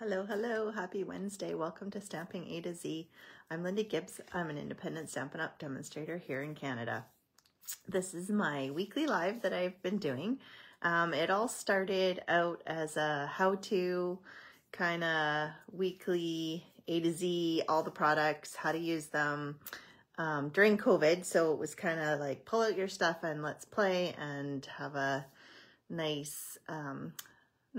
Hello, hello. Happy Wednesday. Welcome to Stamping A to Z. I'm Linda Gibbs. I'm an independent Stampin' Up! demonstrator here in Canada. This is my weekly live that I've been doing. Um, it all started out as a how-to kind of weekly A to Z, all the products, how to use them um, during COVID. So it was kind of like pull out your stuff and let's play and have a nice um,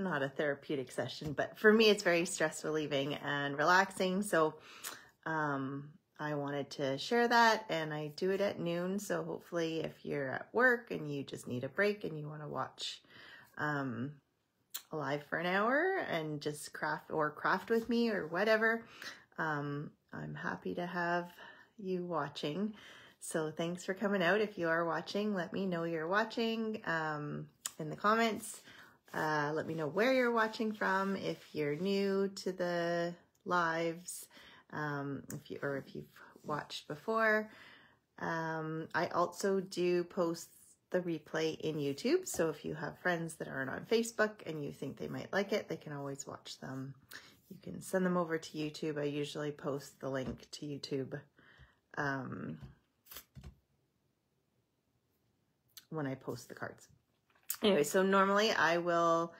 not a therapeutic session, but for me, it's very stress relieving and relaxing. So um, I wanted to share that and I do it at noon. So hopefully if you're at work and you just need a break and you want to watch um, live for an hour and just craft or craft with me or whatever, um, I'm happy to have you watching. So thanks for coming out. If you are watching, let me know you're watching um, in the comments. Uh, let me know where you're watching from, if you're new to the lives, um, if you or if you've watched before. Um, I also do post the replay in YouTube, so if you have friends that aren't on Facebook and you think they might like it, they can always watch them. You can send them over to YouTube. I usually post the link to YouTube um, when I post the cards. Anyway, so normally I will,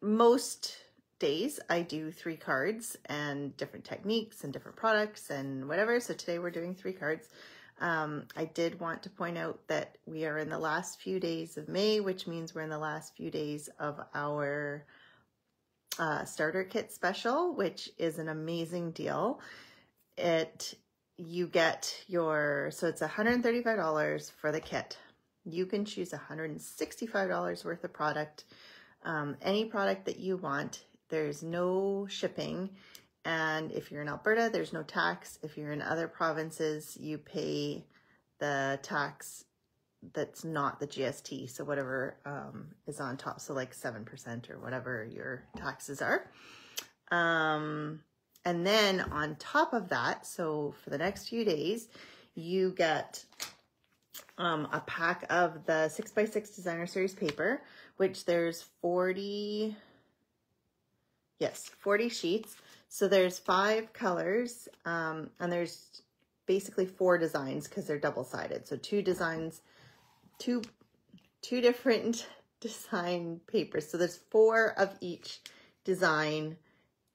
most days I do three cards and different techniques and different products and whatever. So today we're doing three cards. Um, I did want to point out that we are in the last few days of May, which means we're in the last few days of our uh, starter kit special, which is an amazing deal. It, you get your, so it's $135 for the kit you can choose $165 worth of product, um, any product that you want. There's no shipping. And if you're in Alberta, there's no tax. If you're in other provinces, you pay the tax that's not the GST. So whatever um, is on top. So like 7% or whatever your taxes are. Um, and then on top of that, so for the next few days, you get um, a pack of the 6x6 Designer Series paper, which there's 40, yes, 40 sheets. So there's five colors, um, and there's basically four designs because they're double-sided. So two designs, two, two different design papers. So there's four of each design,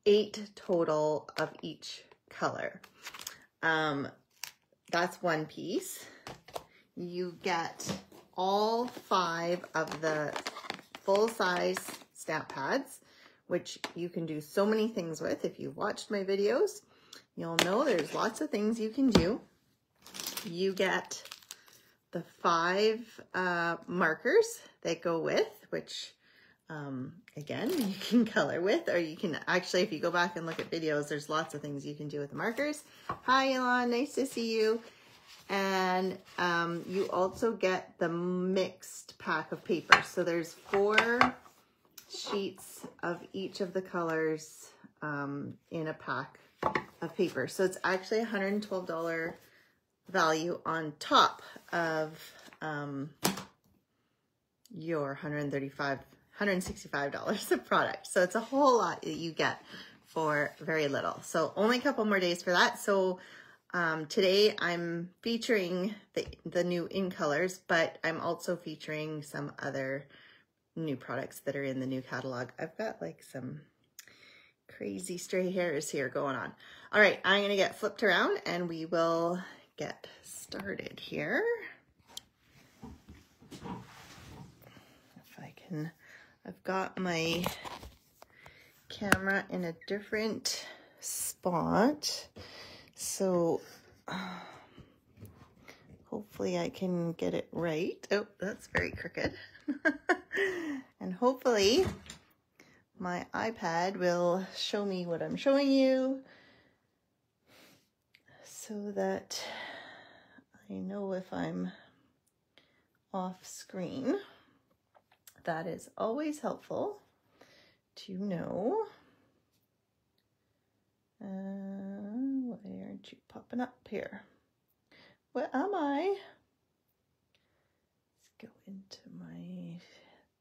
eight total of each color. Um, that's one piece you get all five of the full-size stamp pads, which you can do so many things with. If you've watched my videos, you'll know there's lots of things you can do. You get the five uh, markers that go with, which um, again, you can color with, or you can actually, if you go back and look at videos, there's lots of things you can do with the markers. Hi, Elon, nice to see you. And um, you also get the mixed pack of paper. So there's four sheets of each of the colors um, in a pack of paper. So it's actually $112 value on top of um, your $135, $165 of product. So it's a whole lot that you get for very little. So only a couple more days for that. So um, today I'm featuring the, the new in colors, but I'm also featuring some other new products that are in the new catalog. I've got like some crazy stray hairs here going on. All right, I'm gonna get flipped around and we will get started here. If I can, I've got my camera in a different spot. So hopefully I can get it right. Oh, that's very crooked. and hopefully my iPad will show me what I'm showing you so that I know if I'm off screen. That is always helpful to know. Uh, why aren't you popping up here? Where am I? Let's go into my,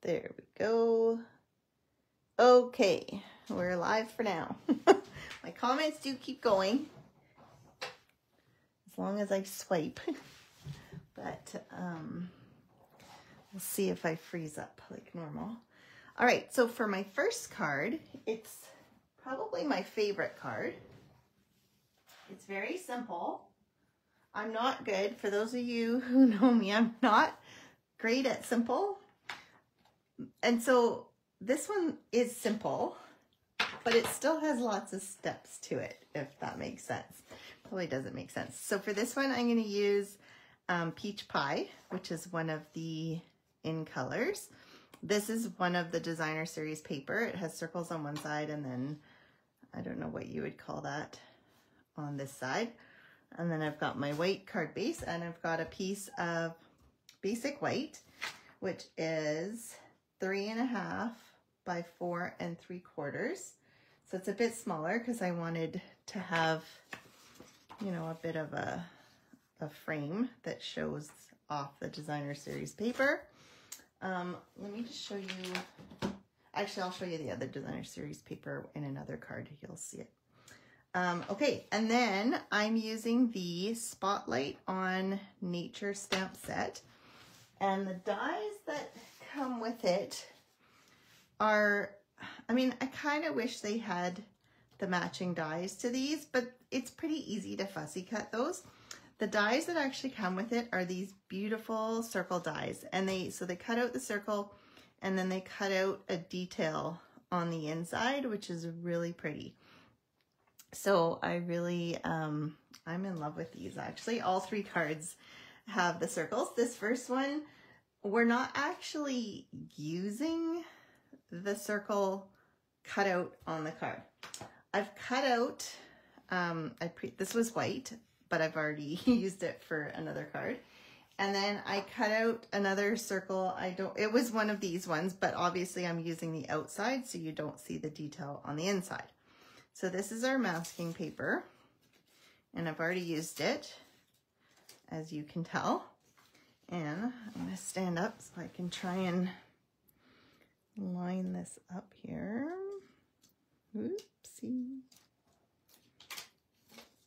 there we go. Okay, we're live for now. My comments do keep going as long as I swipe. but um, we'll see if I freeze up like normal. All right, so for my first card, it's probably my favorite card. Very simple. I'm not good. For those of you who know me, I'm not great at simple. And so this one is simple, but it still has lots of steps to it, if that makes sense. Probably doesn't make sense. So for this one, I'm going to use um, Peach Pie, which is one of the in colors. This is one of the designer series paper. It has circles on one side and then I don't know what you would call that on this side. And then I've got my white card base and I've got a piece of basic white, which is three and a half by four and three quarters. So it's a bit smaller because I wanted to have, you know, a bit of a, a frame that shows off the designer series paper. Um, let me just show you, actually I'll show you the other designer series paper in another card. You'll see it. Um, okay, and then I'm using the Spotlight on Nature stamp set. And the dies that come with it are, I mean, I kind of wish they had the matching dies to these, but it's pretty easy to fussy cut those. The dies that actually come with it are these beautiful circle dies. And they, so they cut out the circle and then they cut out a detail on the inside, which is really pretty. So I really, um, I'm in love with these actually. All three cards have the circles. This first one, we're not actually using the circle cut out on the card. I've cut out, um, I pre this was white, but I've already used it for another card. And then I cut out another circle. I don't, it was one of these ones, but obviously I'm using the outside so you don't see the detail on the inside. So this is our masking paper and I've already used it as you can tell. And I'm gonna stand up so I can try and line this up here. Oopsie.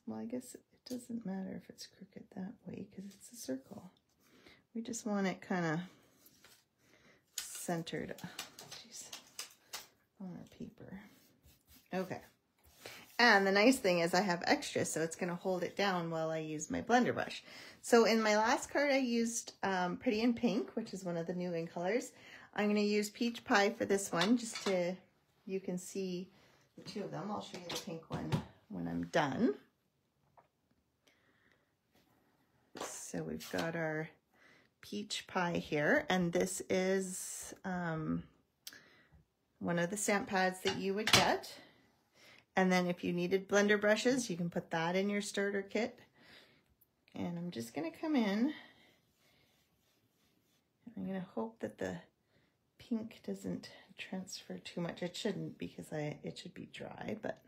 Well, I guess it doesn't matter if it's crooked that way because it's a circle. We just want it kind of centered on our paper. Okay. And the nice thing is I have extra, so it's going to hold it down while I use my blender brush. So in my last card, I used um, Pretty in Pink, which is one of the new in colors. I'm going to use Peach Pie for this one, just to, you can see the two of them. I'll show you the pink one when I'm done. So we've got our Peach Pie here, and this is um, one of the stamp pads that you would get. And then if you needed blender brushes, you can put that in your starter kit. And I'm just going to come in. I'm to hope that the pink doesn't transfer too much. It shouldn't because I it should be dry, but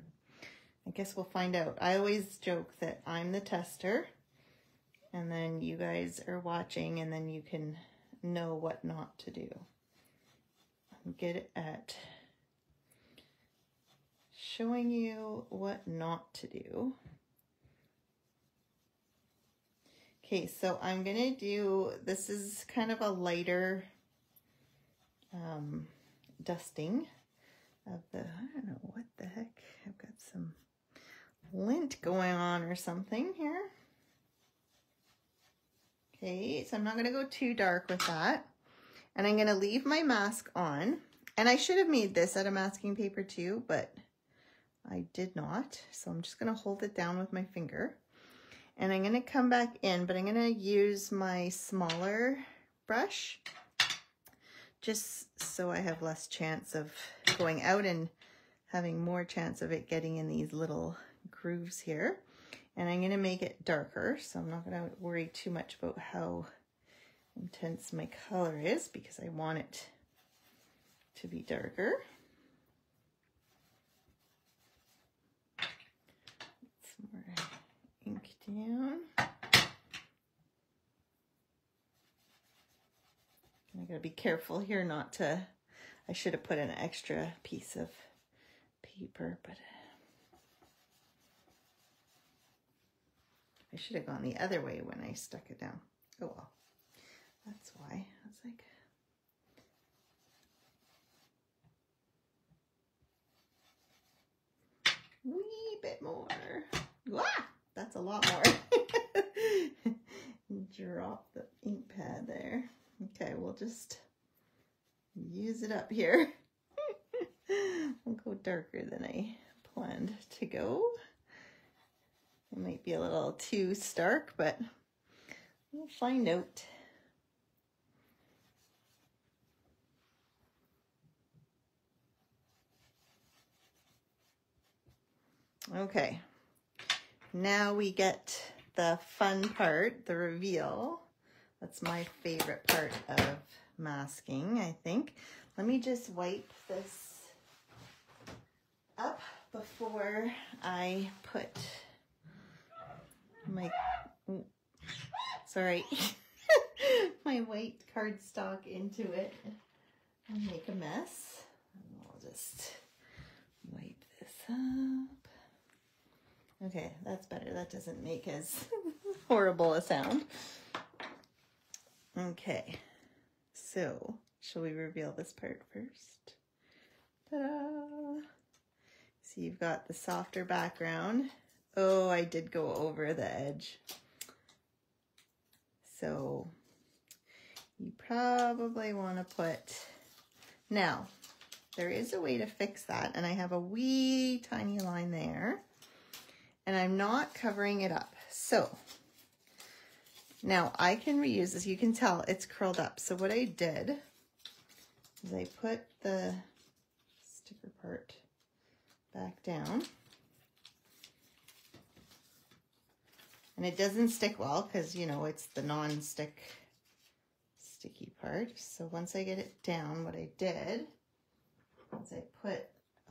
I guess we'll find out. I always joke that I'm the tester and then you guys are watching and then you can know what not to do. I'm good at showing you what not to do. Okay, so I'm going to do, this is kind of a lighter um, dusting of the, I don't know what the heck, I've got some lint going on or something here. Okay, so I'm not going to go too dark with that. And I'm going to leave my mask on. And I should have made this out of masking paper too, but I did not. So I'm just going to hold it down with my finger. And I'm going to come back in, but I'm going to use my smaller brush just so I have less chance of going out and having more chance of it getting in these little grooves here. And I'm going to make it darker, so I'm not going to worry too much about how intense my color is because I want it to be darker. Down. I gotta be careful here not to, I should have put an extra piece of paper, but I should have gone the other way when I stuck it down. Oh well, that's why. I was like, wee bit more. Wow, that's a lot more. Drop the ink pad there. Okay, we'll just use it up here. I'll go darker than I planned to go. It might be a little too stark, but we'll find out. Okay, now we get the fun part, the reveal. That's my favorite part of masking, I think. Let me just wipe this up before I put my, sorry, my white cardstock into it and make a mess. And I'll just wipe this up. Okay, that's better. That doesn't make as horrible a sound. Okay, so shall we reveal this part first? Ta-da! So you've got the softer background. Oh, I did go over the edge. So you probably want to put, now there is a way to fix that and I have a wee tiny line there and I'm not covering it up. So now I can reuse this. You can tell it's curled up. So what I did is I put the sticker part back down. And it doesn't stick well because, you know, it's the non-stick sticky part. So once I get it down, what I did is I put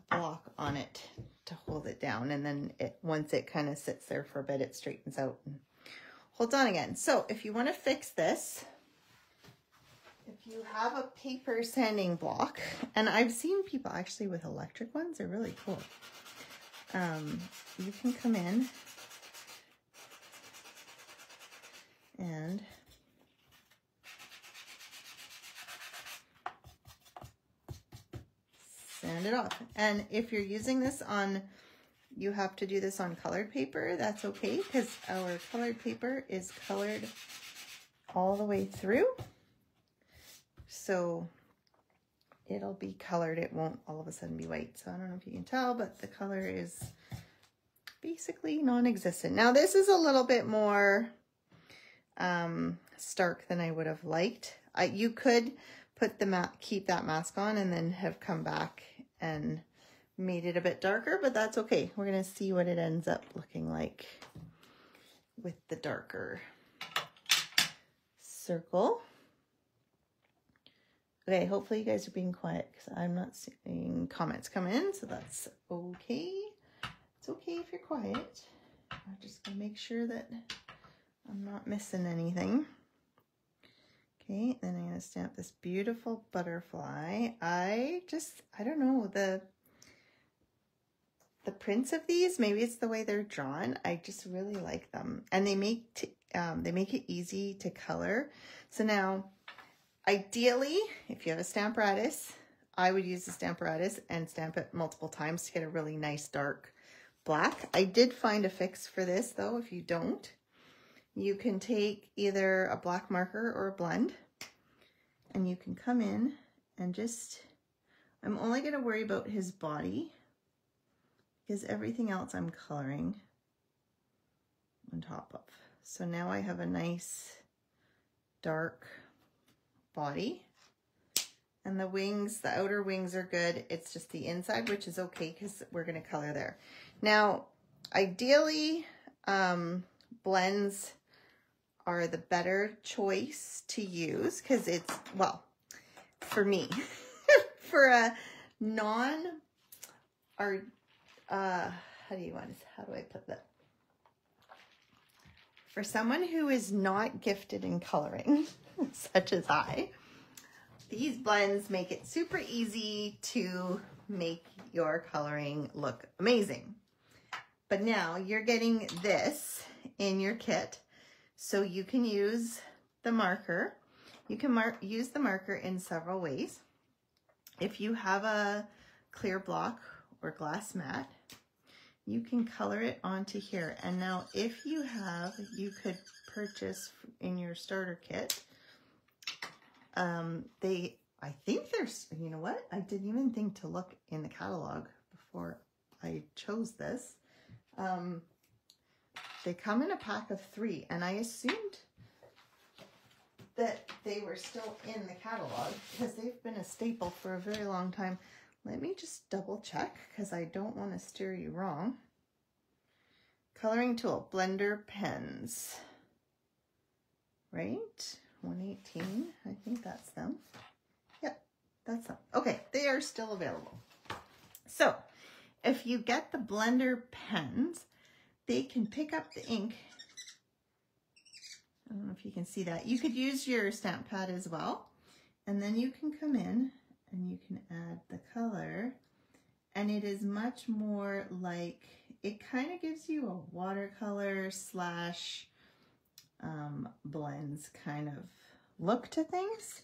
block on it to hold it down. And then it once it kind of sits there for a bit, it straightens out and holds on again. So if you want to fix this, if you have a paper sanding block, and I've seen people actually with electric ones, they're really cool. Um, you can come in and it off. And if you're using this on, you have to do this on colored paper, that's okay because our colored paper is colored all the way through. So it'll be colored. It won't all of a sudden be white. So I don't know if you can tell, but the color is basically non-existent. Now this is a little bit more um, stark than I would have liked. I, you could put the keep that mask on and then have come back and made it a bit darker, but that's okay. We're to see what it ends up looking like with the darker circle. Okay, hopefully you guys are being quiet because I'm not seeing comments come in, so that's okay. It's okay if you're quiet. I'm just to make sure that I'm not missing anything. Okay, then I'm to stamp this beautiful butterfly. I just, I don't know, the the prints of these, maybe it's the way they're drawn. I just really like them. And they make um, they make it easy to color. So now, ideally, if you have a Stamparatus, I would use the Stamparatus and stamp it multiple times to get a really nice dark black. I did find a fix for this though, if you don't. You can take either a black marker or a blend and you can come in and just, I'm only going to worry about his body because everything else I'm coloring on top of. So now I have a nice dark body and the wings, the outer wings are good. It's just the inside, which is okay because we're going to color there. Now, ideally, um, blends are the better choice to use because it's, well, for me, for a non, or, uh, how do you want to, how do I put that? For someone who is not gifted in coloring, such as I, these blends make it super easy to make your coloring look amazing. But now you're getting this in your kit, so you can use the marker. You can mark use the marker in several ways. If you have a clear block or glass mat, you can color it onto here. And now if you have, you could purchase in your starter kit, um, they, I think there's, you know what? I didn't even think to look in the catalog before I chose this. Um, they come in a pack of three and I assumed that they were still in the catalog because they've been a staple for a very long time. Let me just double check because I don't want to steer you wrong. Coloring tool, blender pens, right? 118, I think that's them. Yep, that's them. Okay, they are still available. So if you get the blender pens, they can pick up the ink. I don't know if you can see that. You could use your stamp pad as well. And then you can come in and you can add the color and it is much more like it kind of gives you a watercolor slash um, blends kind of look to things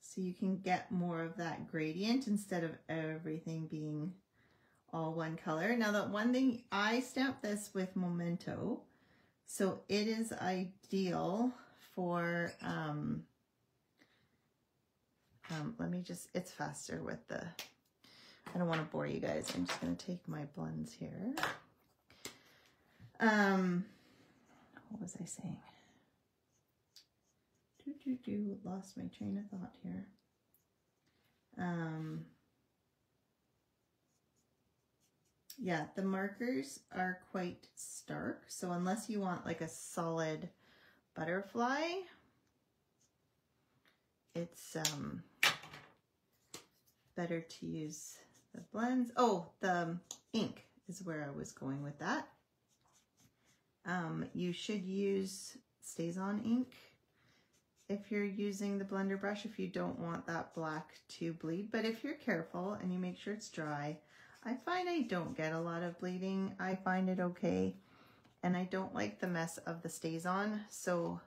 so you can get more of that gradient instead of everything being all one color. Now the one thing, I stamped this with Memento, so it is ideal for um, um, let me just, it's faster with the, I don't want to bore you guys. I'm just going to take my blends here. Um, what was I saying? Do, do, do, lost my train of thought here. Um, yeah, the markers are quite stark. So unless you want like a solid butterfly, it's um, better to use the blends. Oh, the ink is where I was going with that. Um, you should use StazOn ink if you're using the blender brush if you don't want that black to bleed. But if you're careful and you make sure it's dry, I find I don't get a lot of bleeding. I find it okay. And I don't like the mess of the StazOn. So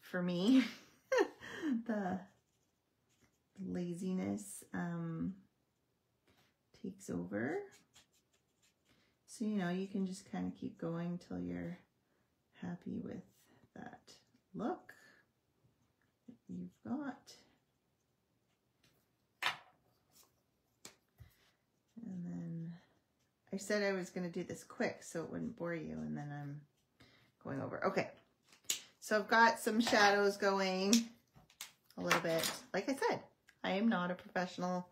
for me, the laziness um, takes over. So, you know, you can just kind of keep going till you're happy with that look that you've got. And then I said I was going to do this quick so it wouldn't bore you, and then I'm going over. Okay, so I've got some shadows going a little bit. Like I said, I am not a professional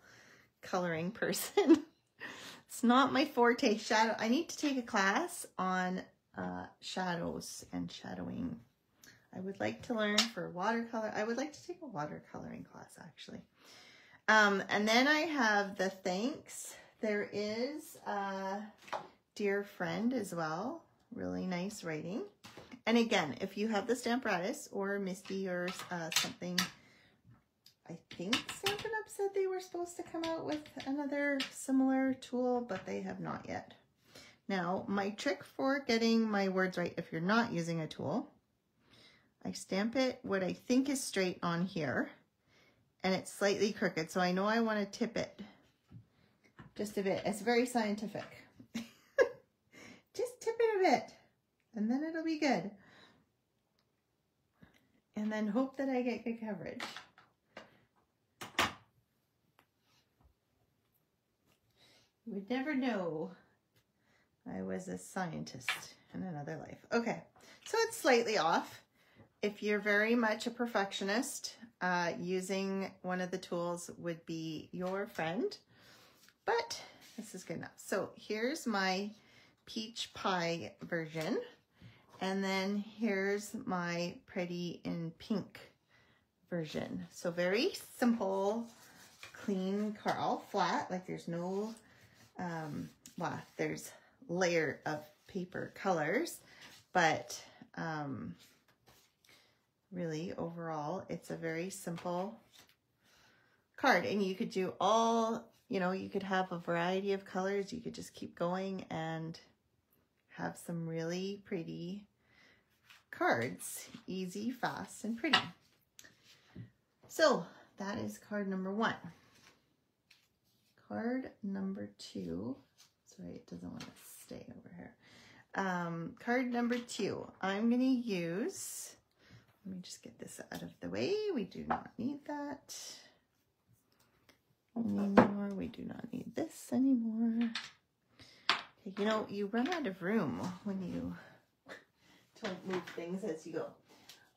coloring person. it's not my forte. Shadow. I need to take a class on uh, shadows and shadowing. I would like to learn for watercolor. I would like to take a watercoloring class actually. Um, and then I have the thanks. There is a dear friend as well. Really nice writing. And again, if you have the Stamparatus or MISTI or uh, something I think Stampin' Up! said they were supposed to come out with another similar tool, but they have not yet. Now, my trick for getting my words right if you're not using a tool, I stamp it what I think is straight on here, and it's slightly crooked, so I know I want to tip it just a bit. It's very scientific. just tip it a bit, and then it'll be good. And then hope that I get good coverage. You would never know I was a scientist in another life. Okay, so it's slightly off. If you're very much a perfectionist, uh, using one of the tools would be your friend, but this is good enough. So here's my peach pie version. And then here's my pretty in pink version. So very simple, clean car, all flat, like there's no um, well, there's layer of paper colors, but um, really overall, it's a very simple card. And you could do all, you know, you could have a variety of colors. You could just keep going and have some really pretty cards. Easy, fast, and pretty. So that is card number one. Card number two. Sorry, it doesn't want to stay over here. Um, card number two, I'm going to use, let me just get this out of the way. We do not need that anymore. We do not need this anymore. You know, you run out of room when you don't move things as you go.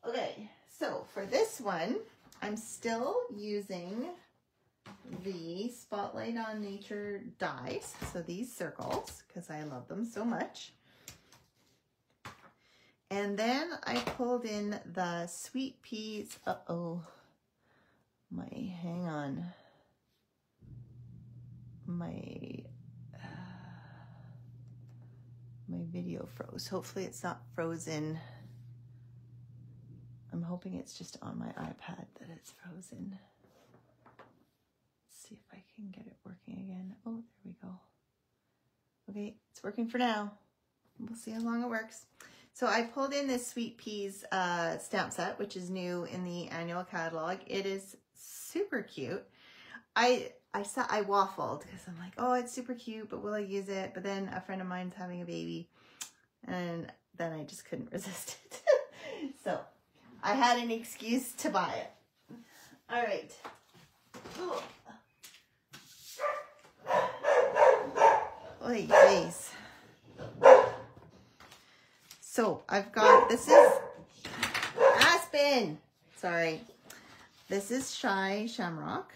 Okay, so for this one, I'm still using the Spotlight on Nature dies. So these circles, because I love them so much. And then I pulled in the sweet peas. Uh-oh. My, hang on. My, uh, my video froze. Hopefully it's not frozen. I'm hoping it's just on my iPad that it's frozen. Let's see if I can get it working again. Oh, there we go. Okay, it's working for now. We'll see how long it works. So I pulled in this Sweet Peas uh, stamp set, which is new in the annual catalog. It is super cute. I I saw I waffled because I'm like, oh, it's super cute, but will I use it? But then a friend of mine's having a baby, and then I just couldn't resist it. so I had an excuse to buy it. All right. Oy, jeez. So I've got, this is Aspen. Sorry. This is Shy Shamrock.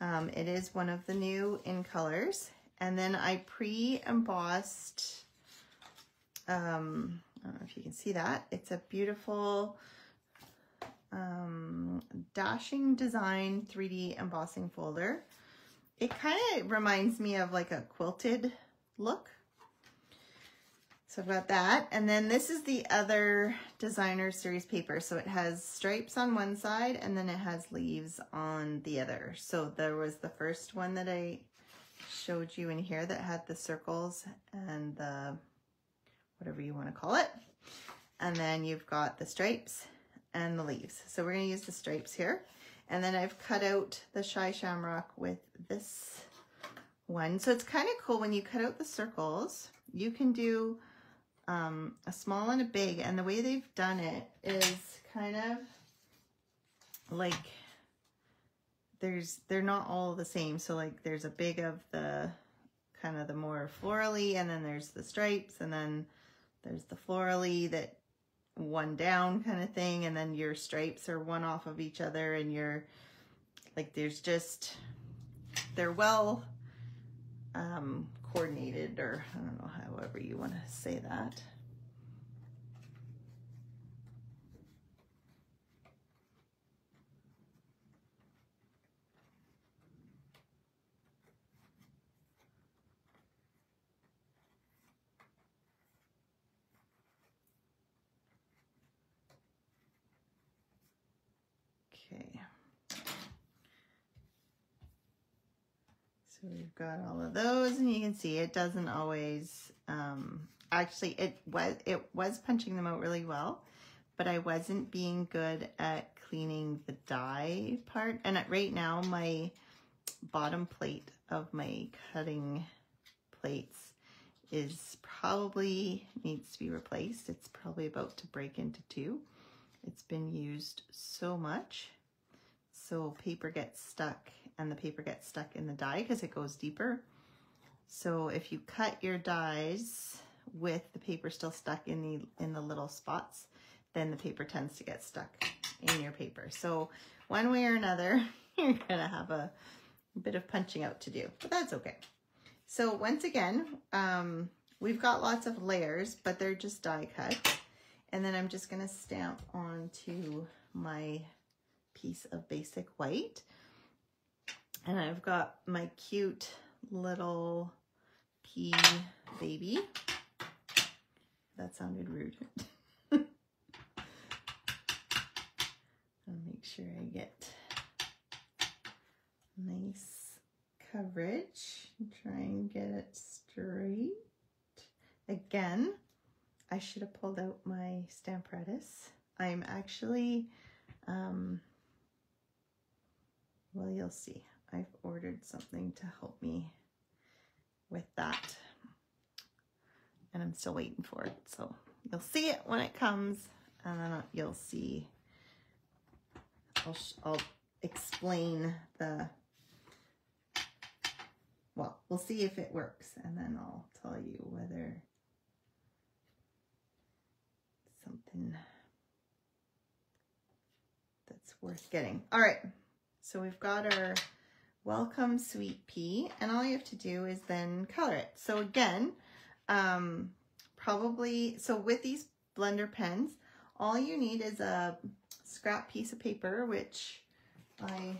Um, it is one of the new in colors. And then I pre-embossed, um, I don't know if you can see that. It's a beautiful um, Dashing Design 3D embossing folder. It kind of reminds me of like a quilted look. So I've got that. And then this is the other designer series paper. So it has stripes on one side and then it has leaves on the other. So there was the first one that I showed you in here that had the circles and the whatever you want to call it. And then you've got the stripes and the leaves. So we're going to use the stripes here. And then I've cut out the Shy Shamrock with this one. So it's kind of cool when you cut out the circles, you can do um, a small and a big. And the way they've done it is kind of like there's, they're not all the same. So like there's a big of the kind of the more florally and then there's the stripes and then there's the florally that one down kind of thing and then your stripes are one off of each other and you're like there's just they're well um, coordinated or I don't know however you want to say that. Okay. So we've got all of those and you can see it doesn't always, um, actually it was, it was punching them out really well, but I wasn't being good at cleaning the die part. And right now my bottom plate of my cutting plates is probably needs to be replaced. It's probably about to break into two. It's been used so much so paper gets stuck and the paper gets stuck in the die because it goes deeper. So if you cut your dies with the paper still stuck in the in the little spots, then the paper tends to get stuck in your paper. So one way or another, you're gonna have a bit of punching out to do, but that's okay. So once again, um, we've got lots of layers, but they're just die cut. And then I'm just gonna stamp onto my piece of basic white. And I've got my cute little pea baby. That sounded rude. I'll make sure I get nice coverage. Try and get it straight. Again, I should have pulled out my Stamparatus. I'm actually, um, well, you'll see. I've ordered something to help me with that. And I'm still waiting for it. So you'll see it when it comes and then you'll see, I'll, I'll explain the, well, we'll see if it works and then I'll tell you whether something that's worth getting. All right, so we've got our welcome sweet pea and all you have to do is then color it. So again, um, probably, so with these blender pens, all you need is a scrap piece of paper, which I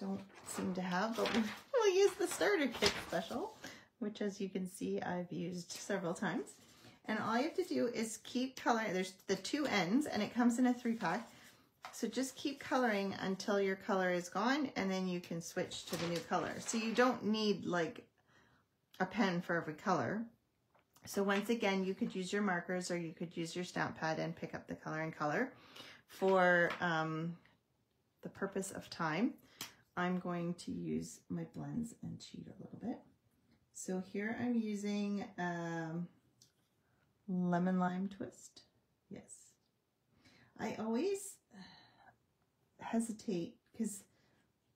don't seem to have, but we'll use the starter kit special, which as you can see, I've used several times. And all you have to do is keep coloring. There's the two ends and it comes in a three pack. So just keep coloring until your color is gone and then you can switch to the new color. So you don't need like a pen for every color. So once again, you could use your markers or you could use your stamp pad and pick up the color and color. For um, the purpose of time, I'm going to use my blends and cheat a little bit. So here I'm using um, lemon lime twist. Yes. I always hesitate because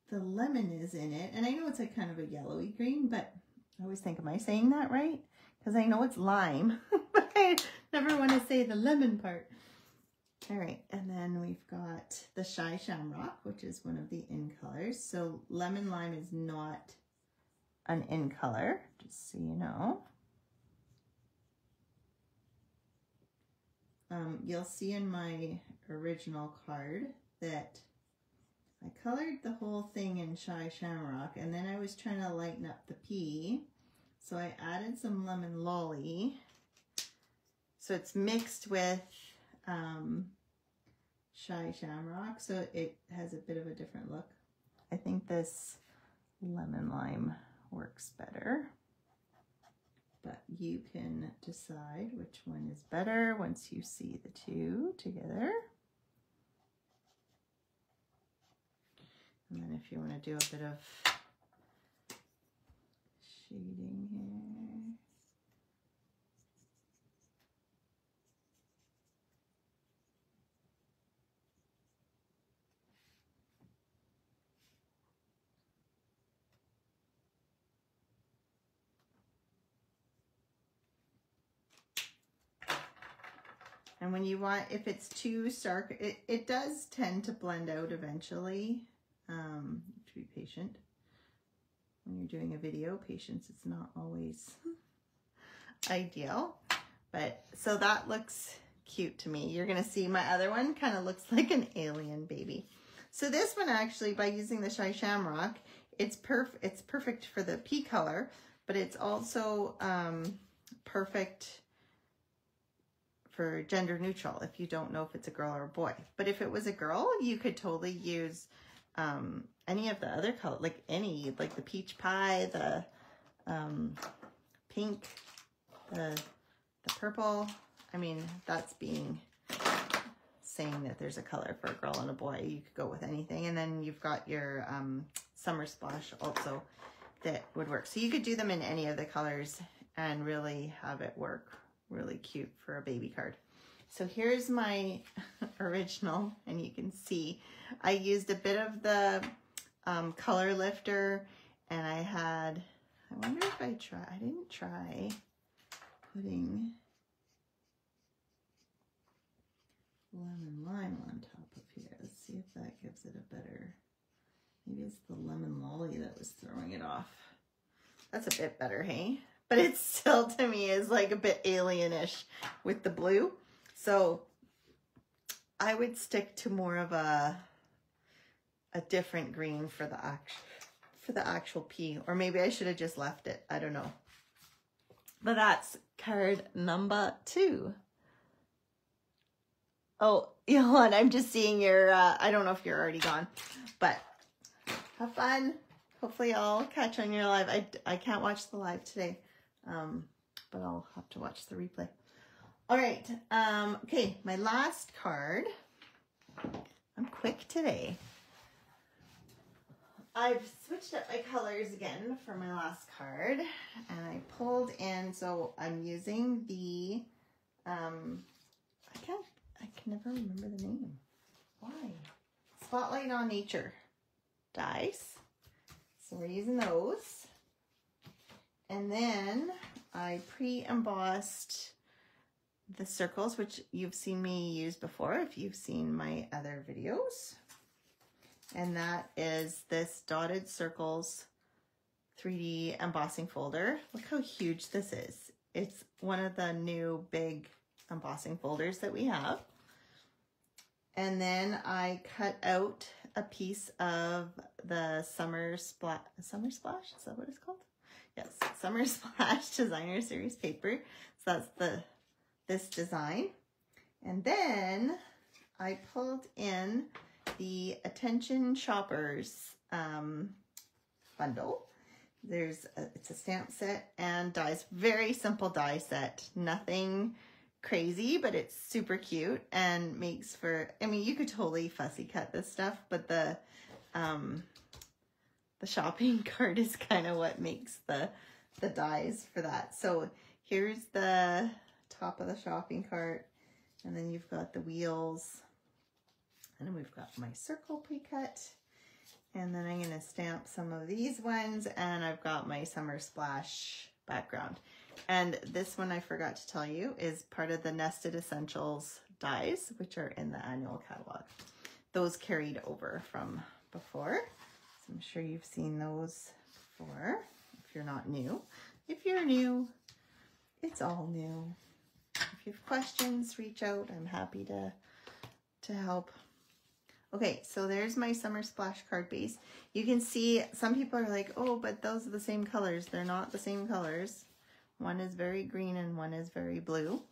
the lemon is in it. And I know it's like kind of a yellowy green, but I always think, am I saying that right? Because I know it's lime, but I never want to say the lemon part. All right, and then we've got the Shy Shamrock, which is one of the in colors. So lemon lime is not an in color, just so you know. Um, you'll see in my original card that I colored the whole thing in Shy Shamrock and then I was trying to lighten up the pea. So I added some lemon lolly. So it's mixed with um, Shy Shamrock, so it has a bit of a different look. I think this lemon lime works better but you can decide which one is better once you see the two together. And then if you want to do a bit of shading here. And when you want, if it's too stark, it, it does tend to blend out eventually. Um, to be patient. When you're doing a video, patience is not always ideal. But so that looks cute to me. You're to see my other one kind of looks like an alien baby. So this one actually, by using the Shy Shamrock, it's, perf it's perfect for the pea color, but it's also um, perfect for gender neutral if you don't know if it's a girl or a boy. But if it was a girl, you could totally use um, any of the other color, like any, like the peach pie, the um, pink, the, the purple. I mean, that's being saying that there's a color for a girl and a boy. You could go with anything. And then you've got your um, summer splash also that would work. So you could do them in any of the colors and really have it work really cute for a baby card. So here's my original, and you can see I used a bit of the um, color lifter, and I had, I wonder if I try, I didn't try putting lemon lime on top of here. Let's see if that gives it a better, maybe it's the lemon lolly that was throwing it off. That's a bit better, hey? but it still to me is like a bit alienish with the blue. So I would stick to more of a a different green for the actual for the actual pea or maybe I should have just left it. I don't know. But that's card number two. Oh, Johan, I'm just seeing your, uh, I don't know if you're already gone, but have fun. Hopefully I'll catch on your live. I, I can't watch the live today, um, but I'll have to watch the replay. All right. Um, okay, my last card. I'm quick today. I've switched up my colors again for my last card and I pulled in, so I'm using the, um, I can't, I can never remember the name. Why? Spotlight on Nature dies. So we're using those. And then I pre-embossed the circles, which you've seen me use before if you've seen my other videos. And that is this Dotted Circles 3D embossing folder. Look how huge this is. It's one of the new big embossing folders that we have. And then I cut out a piece of the Summer Splash, Summer Splash, is that what it's called? Yes, Summer Splash Designer Series paper. So that's the this design. And then I pulled in the Attention Shoppers um, bundle. There's a, it's a stamp set and dies, very simple die set, nothing crazy, but it's super cute and makes for, I mean, you could totally fussy cut this stuff, but the, um, the shopping cart is kind of what makes the, the dies for that. So here's the top of the shopping cart and then you've got the wheels and then we've got my circle pre-cut. And then I'm gonna stamp some of these ones and I've got my Summer Splash background. And this one I forgot to tell you is part of the Nested Essentials dies, which are in the annual catalog. Those carried over from before. So I'm sure you've seen those before if you're not new. If you're new, it's all new. You have questions, reach out. I'm happy to, to help. Okay, so there's my Summer Splash card base. You can see some people are like, oh, but those are the same colors. They're not the same colors. One is very green and one is very blue.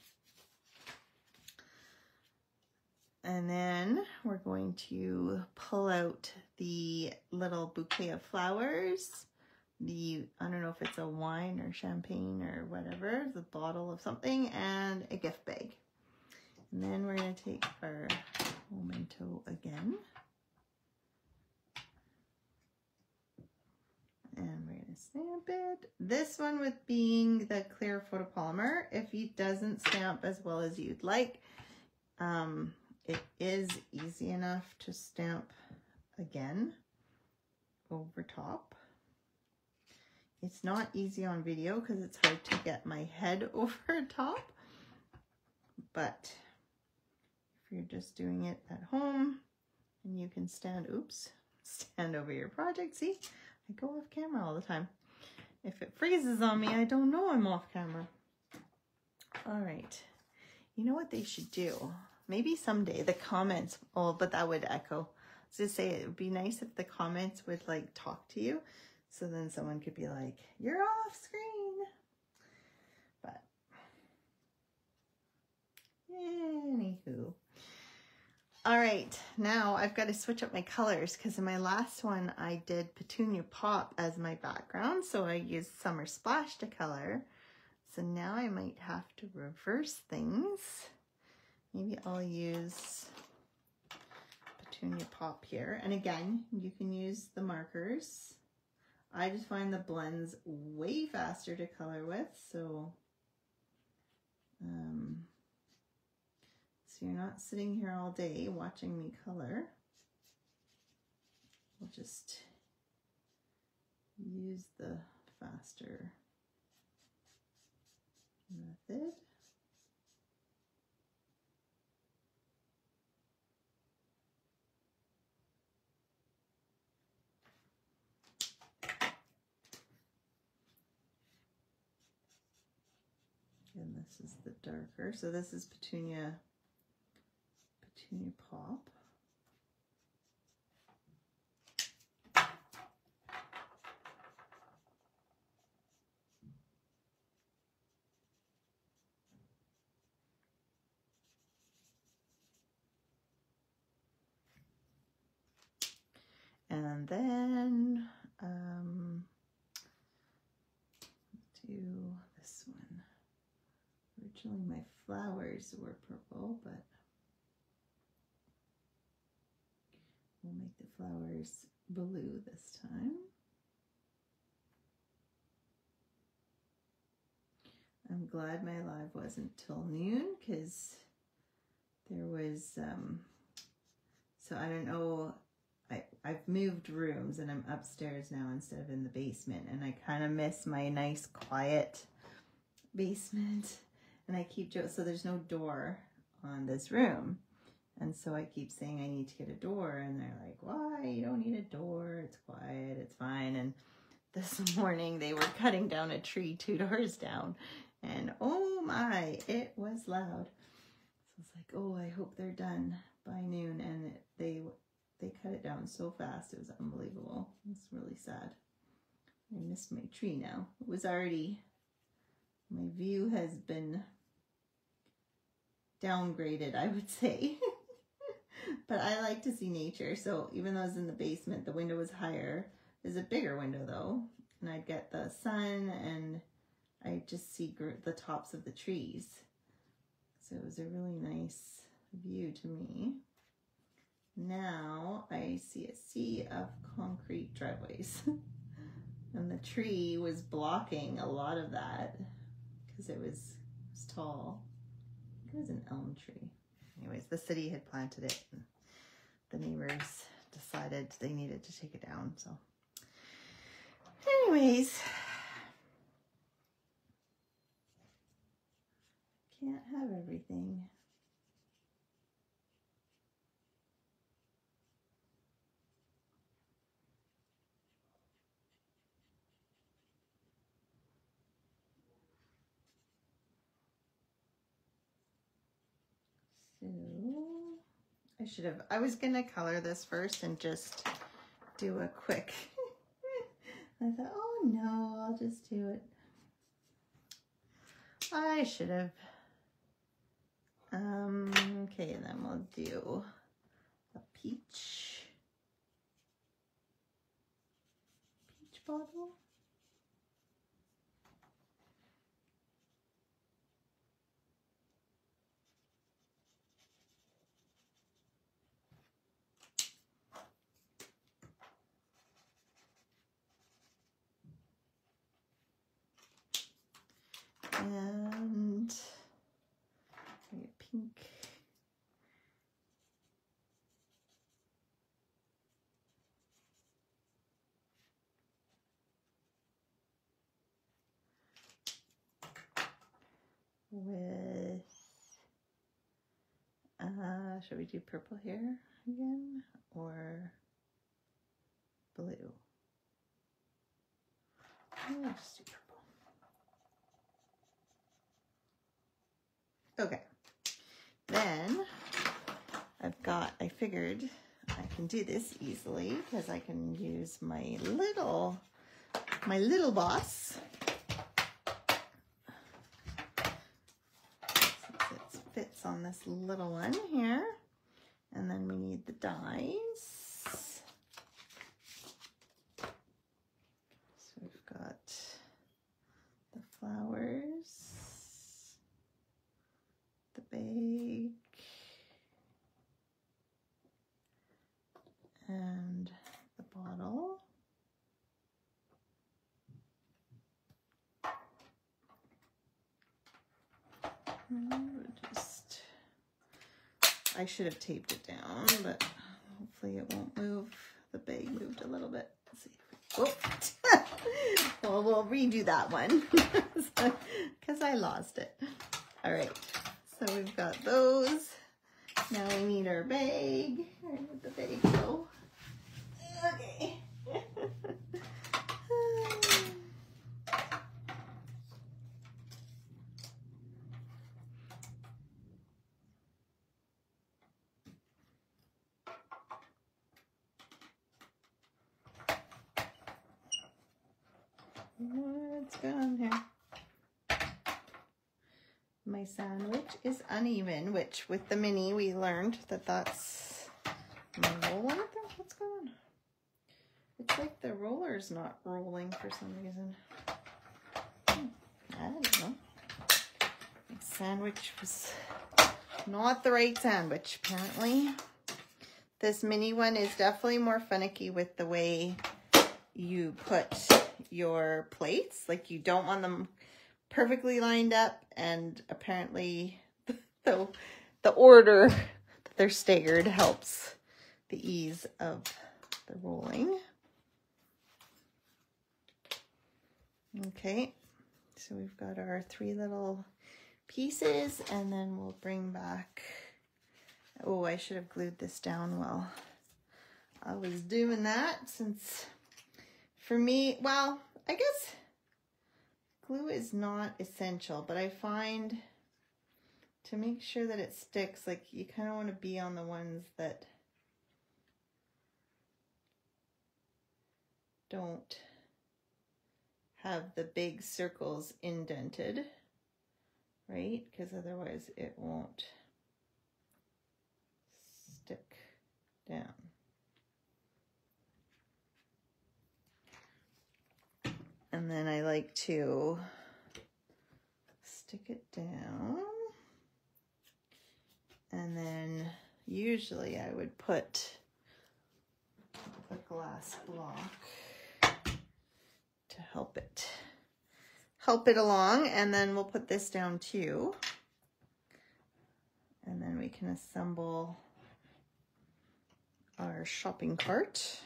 And then we're going to pull out the little bouquet of flowers. The, I don't know if it's a wine or champagne or whatever, the bottle of something, and a gift bag. And then we're going to take our memento again. And we're going to stamp it. This one with being the clear photopolymer, if it doesn't stamp as well as you'd like, um, it is easy enough to stamp again over top. It's not easy on video because it's hard to get my head over top, but if you're just doing it at home and you can stand, oops, stand over your project. See, I go off camera all the time. If it freezes on me, I don't know I'm off camera. All right. You know what they should do? Maybe someday the comments, oh, but that would echo. To say it would be nice if the comments would like talk to you. So then someone could be like, you're off screen. But anywho. All right, now I've got to switch up my colors because in my last one I did Petunia Pop as my background, so I used Summer Splash to color. So now I might have to reverse things. Maybe I'll use Petunia Pop here. And again, you can use the markers. I just find the blends way faster to color with, so um, so you're not sitting here all day watching me color. We'll just use the faster method. This is the darker. So this is Petunia, Petunia Pop. And then My flowers were purple, but we'll make the flowers blue this time. I'm glad my live wasn't till noon because there was, um, so I don't know, I, I've moved rooms and I'm upstairs now instead of in the basement and I kind of miss my nice quiet basement and I keep, so there's no door on this room. And so I keep saying I need to get a door and they're like, why? You don't need a door. It's quiet. It's fine. And this morning they were cutting down a tree two doors down and oh my, it was loud. So it's like, oh, I hope they're done by noon. And it, they they cut it down so fast. It was unbelievable. It's really sad. I missed my tree now. It was already, my view has been downgraded, I would say. but I like to see nature. So even though I was in the basement, the window was higher. There's a bigger window though. And I'd get the sun and I just see the tops of the trees. So it was a really nice view to me. Now I see a sea of concrete driveways. and the tree was blocking a lot of that because it was, it was tall. It was an elm tree. Anyways, the city had planted it. The neighbors decided they needed to take it down. So anyways, can't have everything. So I should have, I was to color this first and just do a quick, I thought, oh no, I'll just do it. I should have um, okay, then we'll do a peach. Peach bottle. And pink. With, uh, should we do purple here again or blue? Just do purple. Okay. Then I've got, I figured I can do this easily because I can use my little, my little boss. Since it fits on this little one here. And then we need the dies. So we've got the flowers bag and the bottle. Just, I should have taped it down, but hopefully it won't move. The bag moved a little bit. Let's see. Well, we'll redo that one because I lost it. All right. So we've got those. Now we need our bag. Where did the bag go? Okay. What's going on here? my sandwich is uneven, which with the mini we learned that that's, what's going on? It's like the roller's not rolling for some reason. Hmm, I don't know. Sandwich was not the right sandwich, apparently. This mini one is definitely more finicky with the way you put your plates. Like you don't want them perfectly lined up and apparently the, the order that they're staggered helps the ease of the rolling. Okay, so we've got our three little pieces and then we'll bring back, oh, I should have glued this down while I was doing that since for me, well, I guess glue is not essential, but I find to make sure that it sticks, like you kind of want to be on the ones that don't have the big circles indented, right? Because otherwise it won't stick down. And then I like to stick it down. And then usually I would put a glass block to help it help it along. And then we'll put this down too. And then we can assemble our shopping cart.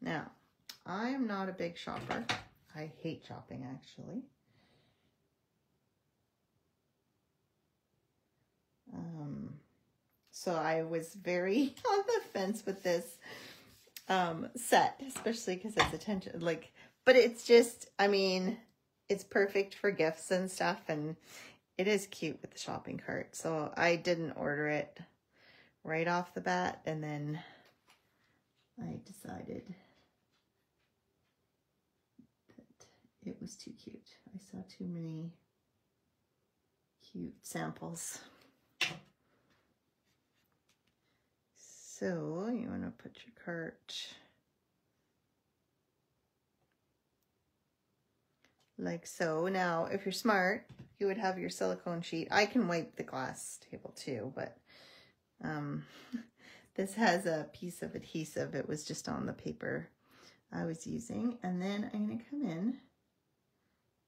Now I'm not a big shopper. I hate shopping actually um so I was very on the fence with this um, set, especially because it's attention. Like, but it's just, I mean, it's perfect for gifts and stuff, and it is cute with the shopping cart. So I didn't order it right off the bat, and then I decided that it was too cute. I saw too many cute samples. So you want to put your cart like so. Now, if you're smart, you would have your silicone sheet. I can wipe the glass table too, but um, this has a piece of adhesive. It was just on the paper I was using. And then I'm going to come in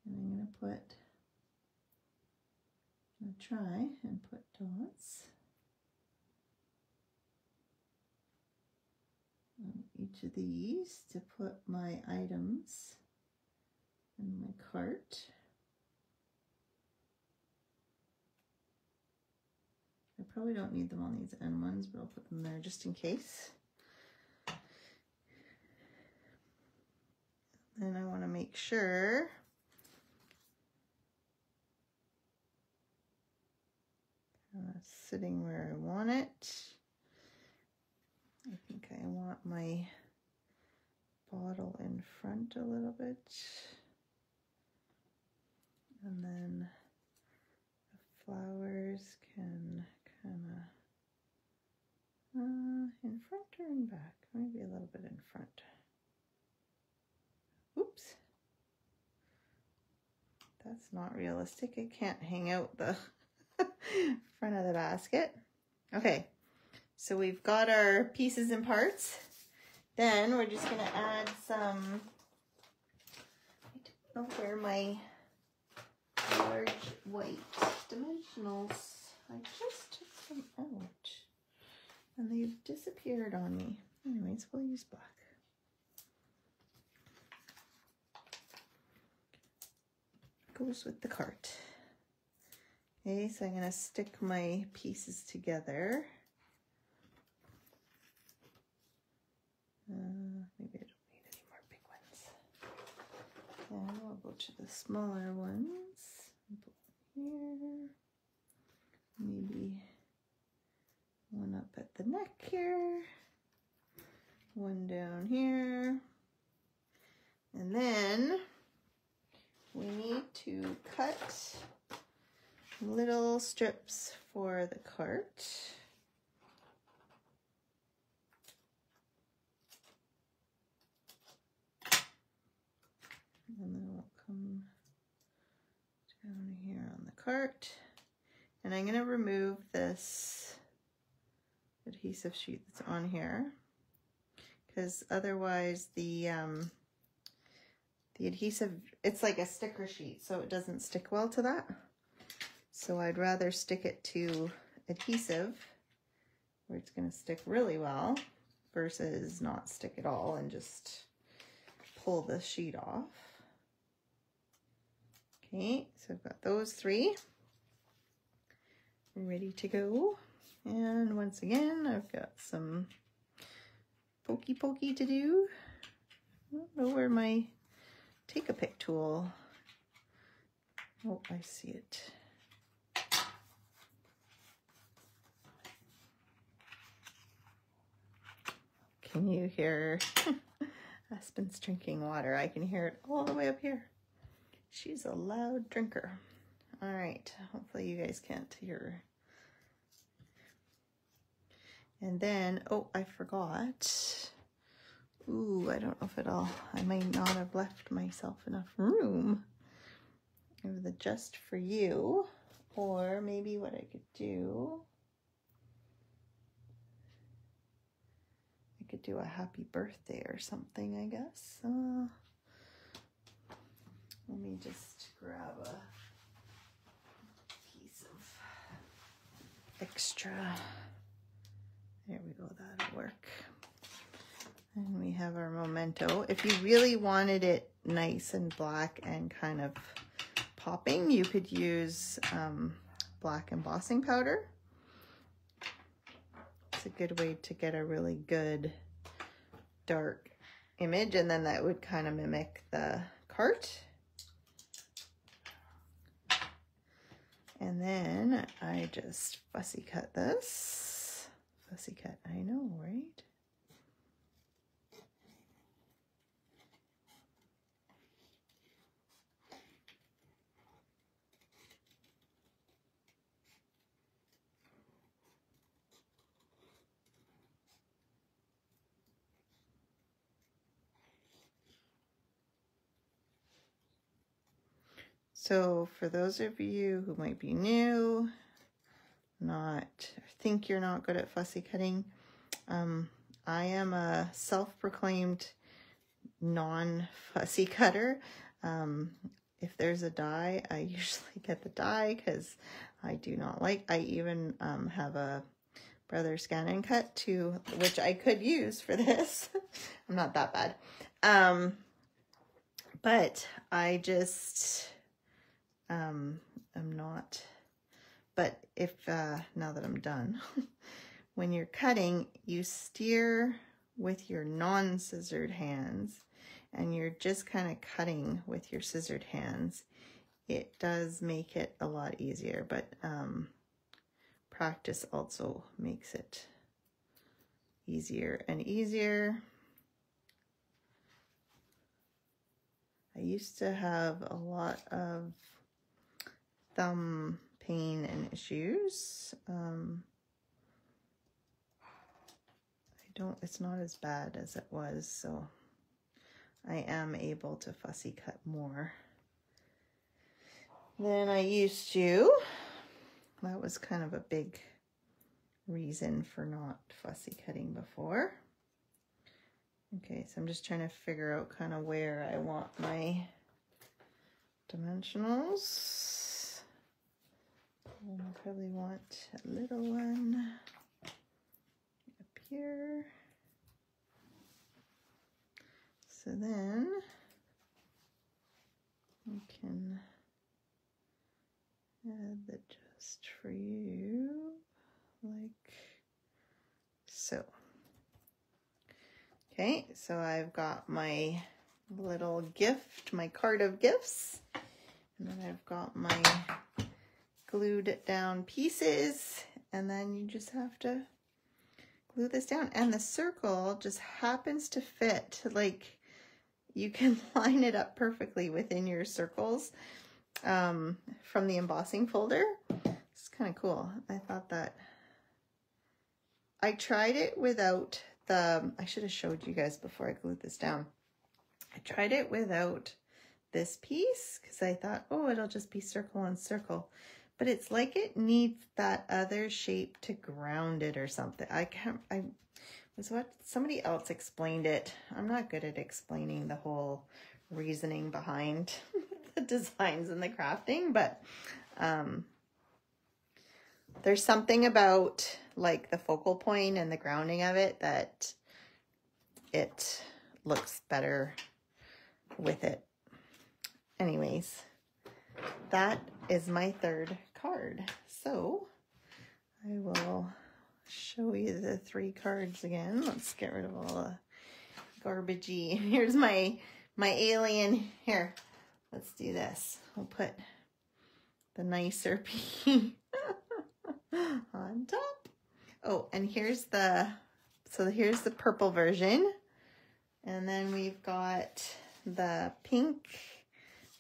and I'm going to put, I'm going to try and put dots. Each of these to put my items in my cart. I probably don't need them on these end ones, but I'll put them there just in case. Then I want to make sure sitting where I want it. I think I want my bottle in front a little bit. And then the flowers can kind of uh, in front or in back? Maybe a little bit in front. Oops. That's not realistic. It can't hang out the front of the basket. Okay, so we've got our pieces and parts. Then we're just going to add some, oh, I don't know where my large white dimensionals, I just took them out and they've disappeared on me. Anyways, we'll use black. Goes with the cart. Okay, so I'm going to stick my pieces together. Uh, maybe I don't need any more big ones. Now I'll go to the smaller ones. Here. Maybe one up at the neck here. One down here. And then we need to cut little strips for the cart. and then we'll come down here on the cart. And I'm gonna remove this adhesive sheet that's on here because otherwise the um, the adhesive, it's like a sticker sheet, so it doesn't stick well to that. So I'd rather stick it to adhesive where it's gonna stick really well versus not stick at all and just pull the sheet off. Okay, so I've got those three ready to go. And once again, I've got some pokey pokey to do. I don't know where my take a pick tool. Oh, I see it. Can you hear Aspen's drinking water? I can hear it all the way up here. She's a loud drinker. All right, hopefully you guys can't hear. And then, oh, I forgot. Ooh, I don't know if it'll, I might not have left myself enough room of the just for you. Or maybe what I could do, I could do a happy birthday or something, I guess. Uh, let me just grab a piece of extra. There we go, that'll work. And we have our memento. If you really wanted it nice and black and kind of popping, you could use um, black embossing powder. It's a good way to get a really good dark image and then that would kind of mimic the cart. And then I just fussy cut this. Fussy cut, I know, right? So for those of you who might be new, not think you're not good at fussy cutting, um, I am a self-proclaimed non-fussy cutter. Um, if there's a die, I usually get the die because I do not like, I even um, have a brother Scan and Cut to, which I could use for this. I'm not that bad. Um, but I just, um, I'm not, but if, uh, now that I'm done, when you're cutting, you steer with your non-scissored hands and you're just kind of cutting with your scissored hands. It does make it a lot easier, but um, practice also makes it easier and easier. I used to have a lot of thumb pain and issues. Um, I don't, it's not as bad as it was, so I am able to fussy cut more than I used to. That was kind of a big reason for not fussy cutting before. Okay, so I'm just trying to figure out kind of where I want my dimensionals. And I probably want a little one up here. So then we can add the just for you like so. Okay, so I've got my little gift, my card of gifts, and then I've got my glued down pieces and then you just have to glue this down. And the circle just happens to fit like you can line it up perfectly within your circles um, from the embossing folder. It's kind of cool. I thought that I tried it without the I should have showed you guys before I glued this down. I tried it without this piece because I thought, oh, it'll just be circle on circle. But it's like it needs that other shape to ground it or something. I can't, I was what somebody else explained it. I'm not good at explaining the whole reasoning behind the designs and the crafting, but um, there's something about like the focal point and the grounding of it that it looks better with it. Anyways, that is my third card. So I will show you the three cards again. Let's get rid of all the garbagey. Here's my my alien. Here, let's do this. We'll put the nicer P on top. Oh, and here's the, so here's the purple version. And then we've got the pink,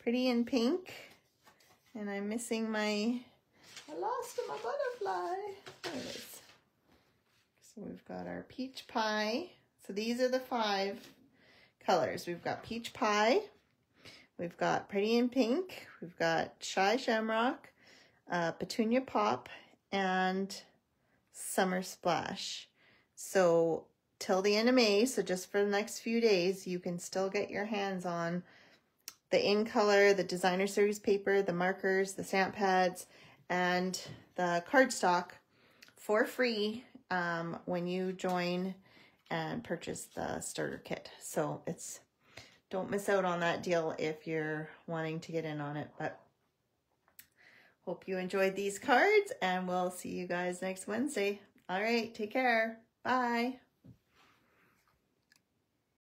pretty in pink. And I'm missing my, I lost my butterfly. There it is. So we've got our peach pie. So these are the five colors. We've got peach pie. We've got pretty in pink. We've got shy shamrock, uh, petunia pop, and summer splash. So till the end of May, so just for the next few days, you can still get your hands on the in color, the designer series paper, the markers, the stamp pads, and the cardstock for free um, when you join and purchase the starter kit. So it's don't miss out on that deal if you're wanting to get in on it. But hope you enjoyed these cards and we'll see you guys next Wednesday. All right, take care. Bye.